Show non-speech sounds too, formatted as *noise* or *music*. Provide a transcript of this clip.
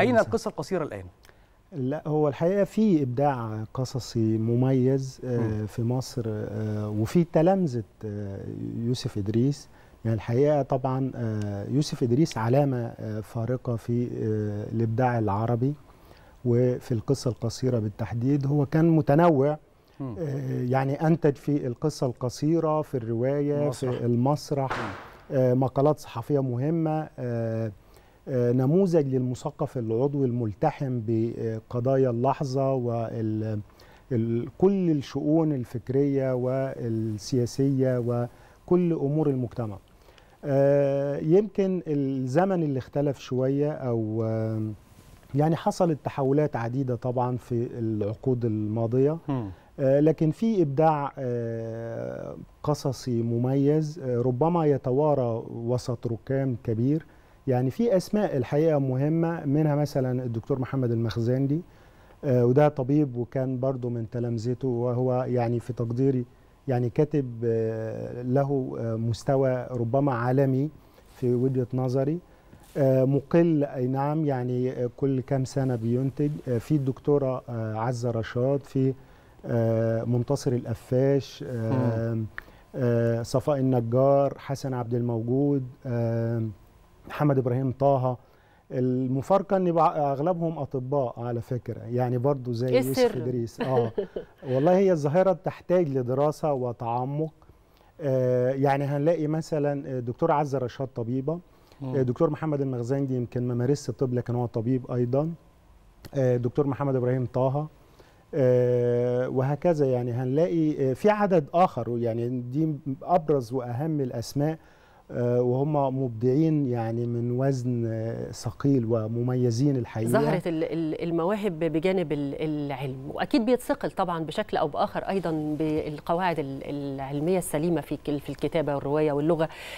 أين القصة القصيرة الآن؟ لا هو الحقيقة في إبداع قصصي مميز في مصر وفي تلامذة يوسف إدريس. يعني الحقيقة طبعا يوسف إدريس علامة فارقة في الإبداع العربي وفي القصة القصيرة بالتحديد. هو كان متنوع يعني أنتج في القصة القصيرة في الرواية المسرح. في المسرح مقالات صحفية مهمة نموذج للمثقف العضوي الملتحم بقضايا اللحظة وكل الشؤون الفكرية والسياسية وكل أمور المجتمع. يمكن الزمن اللي اختلف شوية أو يعني حصلت تحولات عديدة طبعا في العقود الماضية. لكن في إبداع قصصي مميز. ربما يتوارى وسط ركام كبير. يعني في أسماء الحقيقة مهمة منها مثلا الدكتور محمد المخزندي وده طبيب وكان برضو من تلامذته وهو يعني في تقديري يعني كاتب له مستوى ربما عالمي في وجهة نظري. مقل أي نعم يعني كل كام سنة بينتج. في الدكتورة عزة رشاد في منتصر القفاش صفاء النجار حسن عبد الموجود محمد إبراهيم طه المفارقة إن أغلبهم أطباء على فكرة يعني برضو زي يوسف إدريس. *laughs* آه. والله هي الظاهرة تحتاج لدراسة وتعمق. آه يعني هنلاقي مثلا دكتور عزه رشاد طبيبة دكتور محمد المخزنجي يمكن ما مارسش الطب لكن هو طبيب أيضا. دكتور محمد إبراهيم طه. وهكذا يعني هنلاقي في عدد آخر يعني دي أبرز وأهم الأسماء. وهم مبدعين يعني من وزن ثقيل ومميزين الحقيقة. ظهرت المواهب بجانب العلم وأكيد بيتثقل طبعا بشكل أو بآخر أيضا بالقواعد العلمية السليمة في في الكتابة والرواية واللغة.